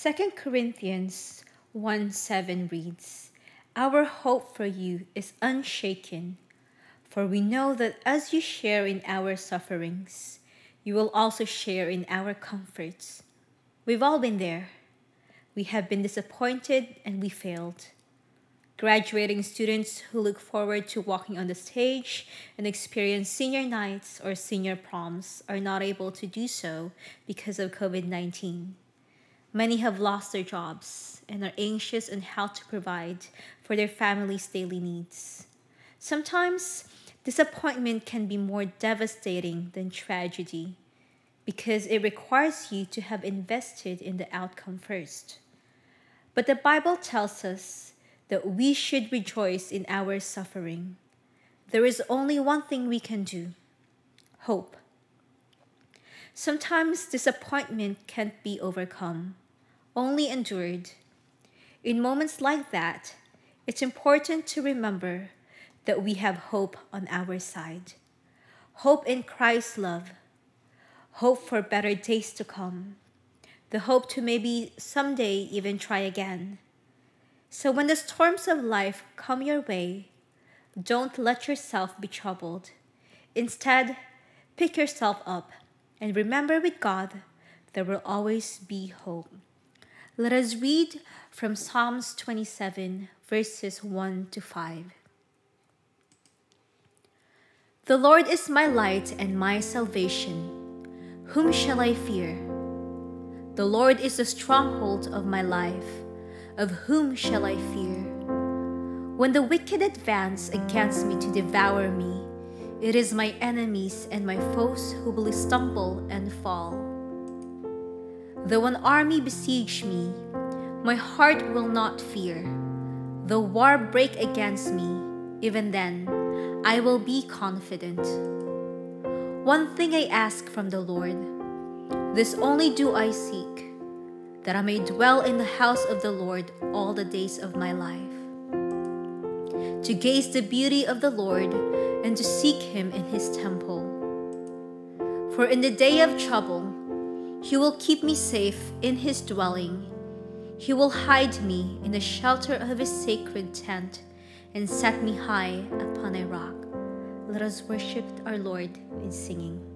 2 Corinthians 1 7 reads, Our hope for you is unshaken, for we know that as you share in our sufferings, you will also share in our comforts. We've all been there. We have been disappointed and we failed. Graduating students who look forward to walking on the stage and experience senior nights or senior proms are not able to do so because of COVID 19. Many have lost their jobs and are anxious on how to provide for their family's daily needs. Sometimes disappointment can be more devastating than tragedy because it requires you to have invested in the outcome first. But the Bible tells us that we should rejoice in our suffering. There is only one thing we can do hope. Sometimes disappointment can't be overcome only endured. In moments like that, it's important to remember that we have hope on our side hope in Christ's love, hope for better days to come, the hope to maybe someday even try again. So when the storms of life come your way, don't let yourself be troubled. Instead, pick yourself up and remember with God there will always be hope. Let us read from Psalms 27, verses 1 to 5. The Lord is my light and my salvation. Whom shall I fear? The Lord is the stronghold of my life. Of whom shall I fear? When the wicked advance against me to devour me, it is my enemies and my foes who will stumble and fall. Though an army besiege me, my heart will not fear. Though war break against me, even then I will be confident. One thing I ask from the Lord, this only do I seek, that I may dwell in the house of the Lord all the days of my life. To gaze the beauty of the Lord and to seek him in his temple. For in the day of trouble, he will keep me safe in his dwelling. He will hide me in the shelter of his sacred tent and set me high upon a rock. Let us worship our Lord in singing.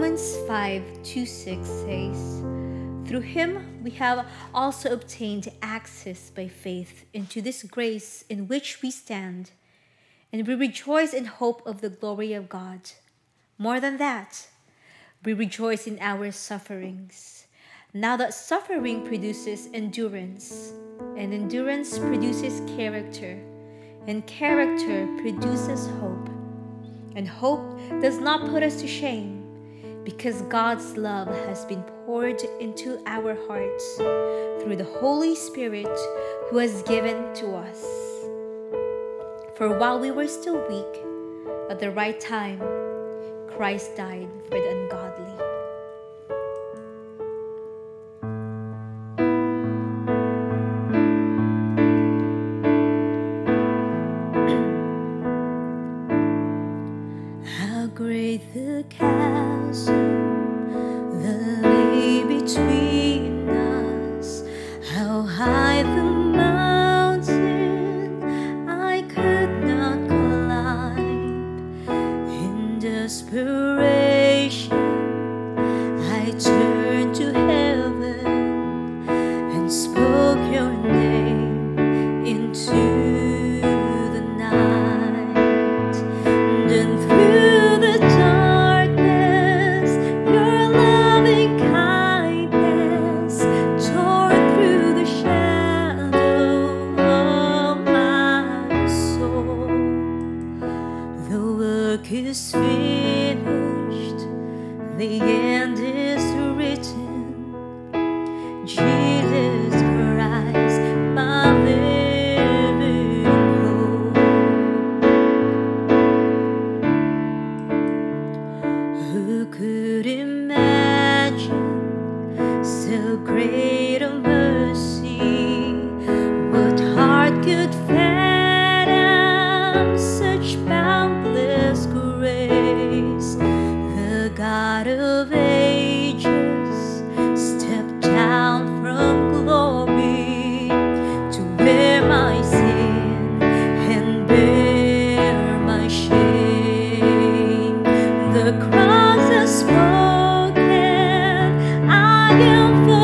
Romans 5 2 6 says, Through him we have also obtained access by faith into this grace in which we stand, and we rejoice in hope of the glory of God. More than that, we rejoice in our sufferings. Now that suffering produces endurance, and endurance produces character, and character produces hope. And hope does not put us to shame, because God's love has been poured into our hearts through the Holy Spirit who has given to us. For while we were still weak, at the right time, Christ died for the ungodly. Desperation, I am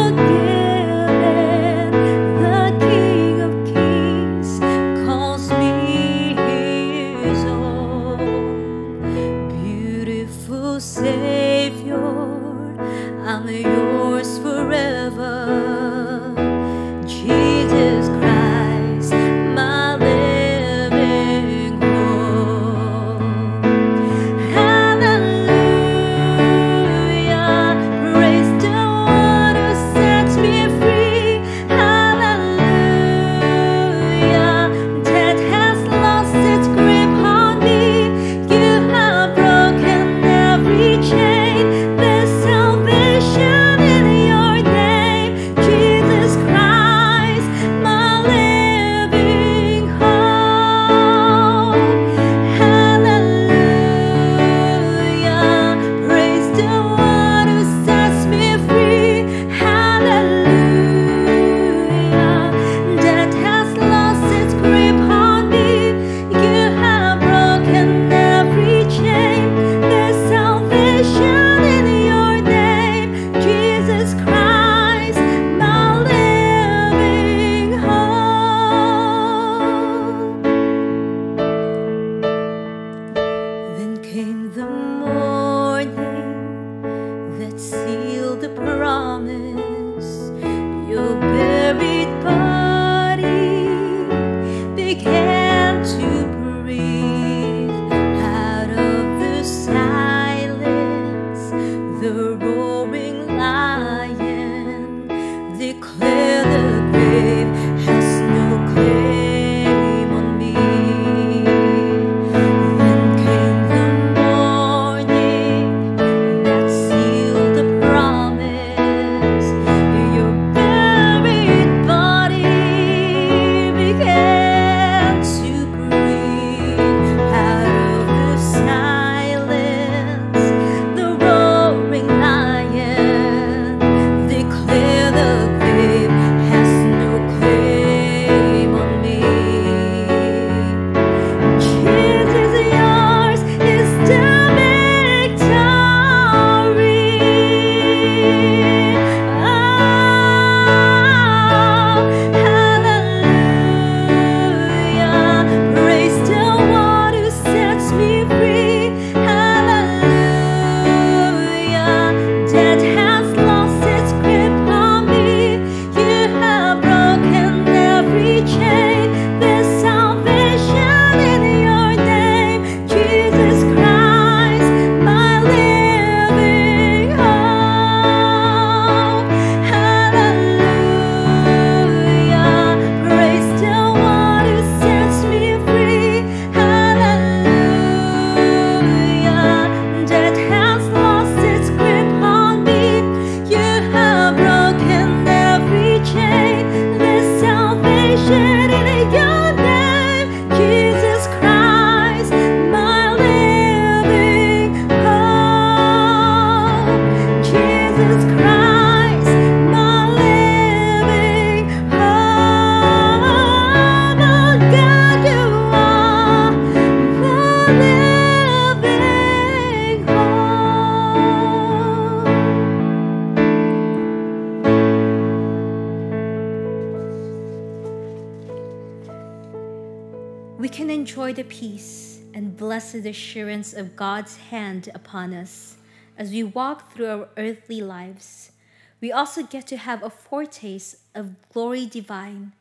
assurance of God's hand upon us as we walk through our earthly lives. We also get to have a foretaste of glory divine,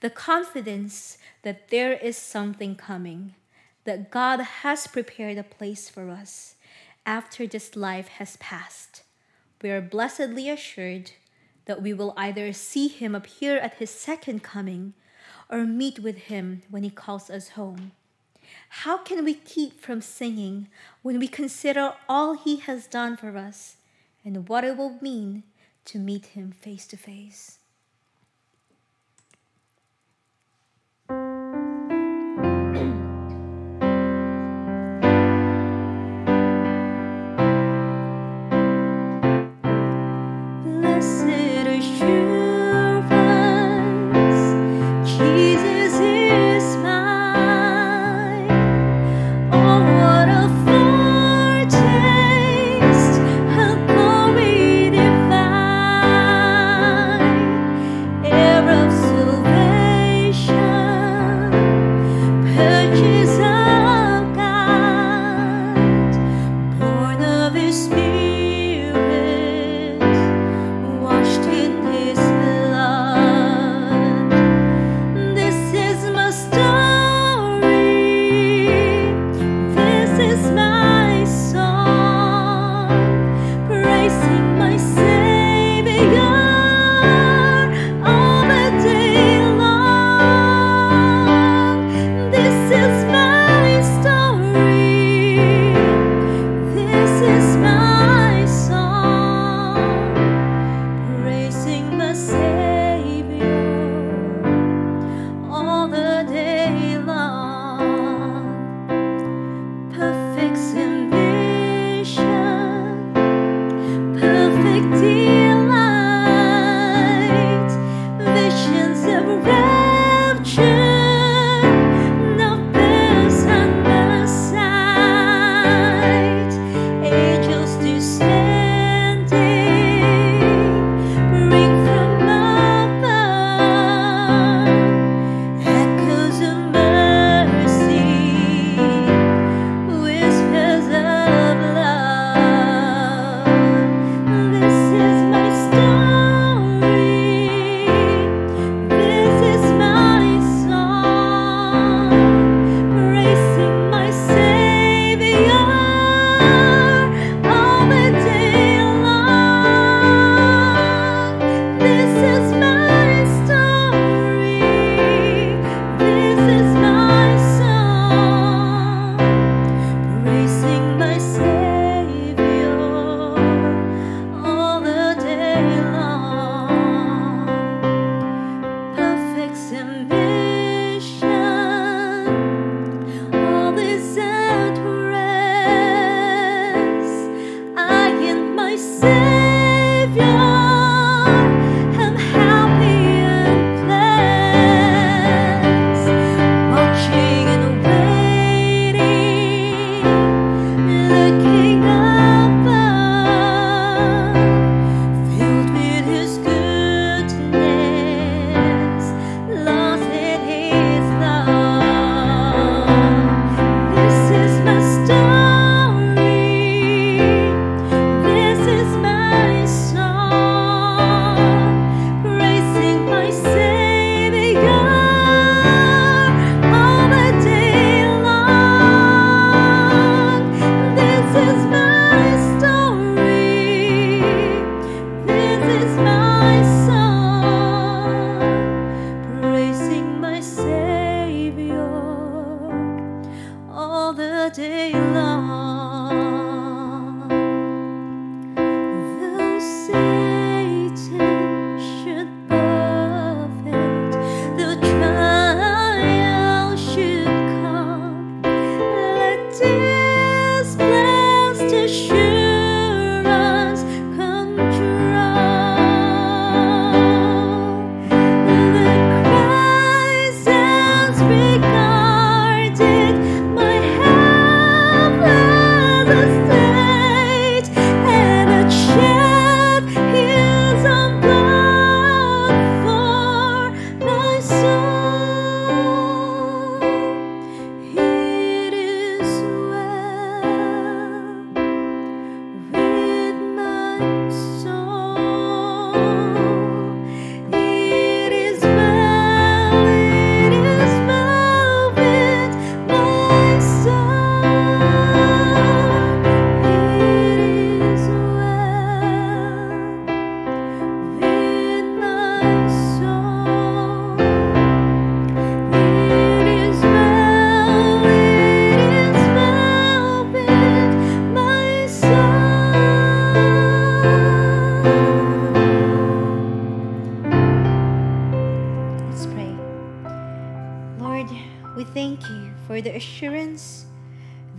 the confidence that there is something coming, that God has prepared a place for us after this life has passed. We are blessedly assured that we will either see Him appear at His second coming or meet with Him when He calls us home. How can we keep from singing when we consider all He has done for us and what it will mean to meet Him face to face?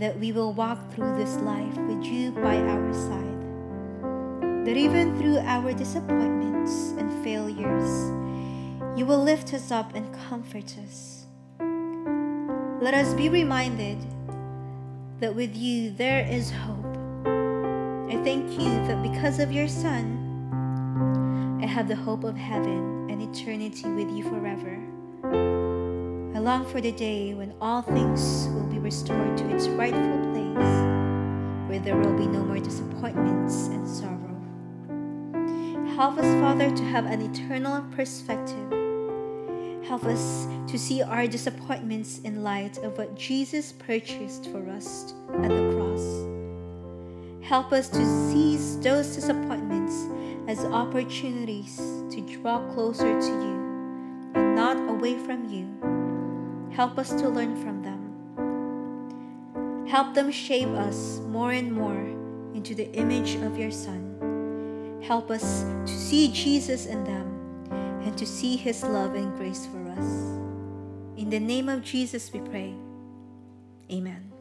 That we will walk through this life with you by our side. That even through our disappointments and failures, you will lift us up and comfort us. Let us be reminded that with you there is hope. I thank you that because of your Son, I have the hope of heaven and eternity with you forever. Long for the day when all things will be restored to its rightful place, where there will be no more disappointments and sorrow. Help us, Father, to have an eternal perspective. Help us to see our disappointments in light of what Jesus purchased for us at the cross. Help us to seize those disappointments as opportunities to draw closer to you and not away from you. Help us to learn from them. Help them shape us more and more into the image of your Son. Help us to see Jesus in them and to see his love and grace for us. In the name of Jesus we pray. Amen.